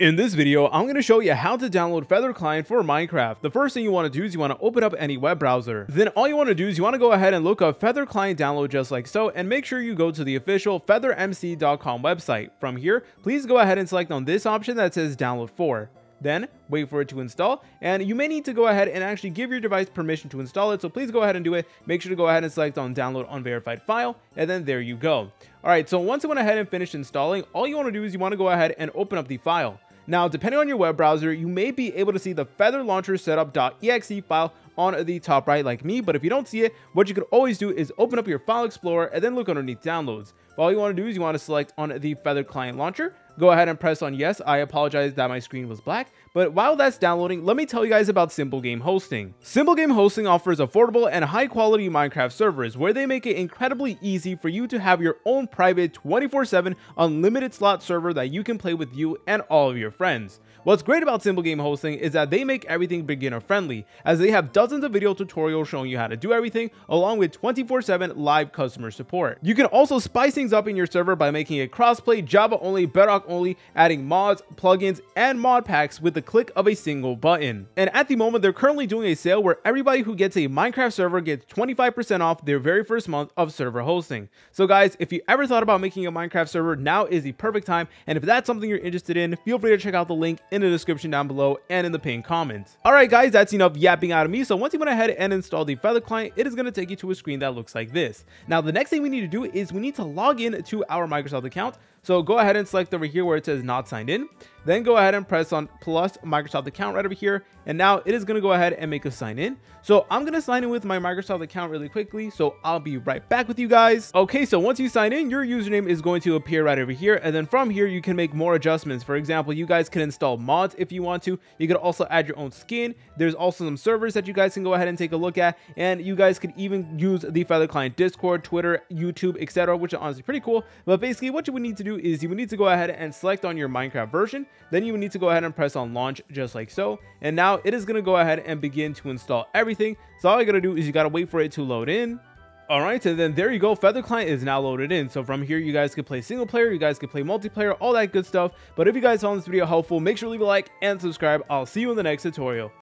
In this video, I'm going to show you how to download Feather Client for Minecraft. The first thing you want to do is you want to open up any web browser. Then all you want to do is you want to go ahead and look up Feather Client download just like so and make sure you go to the official feathermc.com website. From here, please go ahead and select on this option that says download for. Then wait for it to install and you may need to go ahead and actually give your device permission to install it. So please go ahead and do it. Make sure to go ahead and select on download unverified file and then there you go. All right, so once it went ahead and finished installing, all you want to do is you want to go ahead and open up the file. Now, depending on your web browser, you may be able to see the Feather Launcher Setup.exe file on the top right like me, but if you don't see it, what you could always do is open up your file explorer and then look underneath downloads. But All you want to do is you want to select on the Feather Client Launcher, go ahead and press on yes. I apologize that my screen was black. But while that's downloading, let me tell you guys about Simple Game Hosting. Simple Game Hosting offers affordable and high quality Minecraft servers where they make it incredibly easy for you to have your own private 24-7 unlimited slot server that you can play with you and all of your friends. What's great about Simple Game Hosting is that they make everything beginner friendly, as they have dozens of video tutorials showing you how to do everything, along with 24-7 live customer support. You can also spice things up in your server by making it crossplay, Java only, Bedrock only, adding mods, plugins, and mod packs with the click of a single button. And at the moment, they're currently doing a sale where everybody who gets a Minecraft server gets 25% off their very first month of server hosting. So guys, if you ever thought about making a Minecraft server, now is the perfect time. And if that's something you're interested in, feel free to check out the link in the description down below and in the pinned comments. Alright guys, that's enough yapping out of me. So once you went ahead and install the Feather client, it is going to take you to a screen that looks like this. Now the next thing we need to do is we need to log in to our Microsoft account. So go ahead and select over here where it says not signed in. Then go ahead and press on plus Microsoft account right over here. And now it is going to go ahead and make us sign in. So I'm going to sign in with my Microsoft account really quickly. So I'll be right back with you guys. Okay, so once you sign in, your username is going to appear right over here. And then from here, you can make more adjustments. For example, you guys can install mods if you want to. You can also add your own skin. There's also some servers that you guys can go ahead and take a look at. And you guys could even use the Feather Client Discord, Twitter, YouTube, etc. Which is honestly pretty cool. But basically what you would need to do is you would need to go ahead and select on your Minecraft version. Then you need to go ahead and press on launch just like so. And now it is going to go ahead and begin to install everything. So all you got to do is you got to wait for it to load in. All right, and then there you go. Feather Client is now loaded in. So from here, you guys can play single player, you guys can play multiplayer, all that good stuff. But if you guys found this video helpful, make sure to leave a like and subscribe. I'll see you in the next tutorial.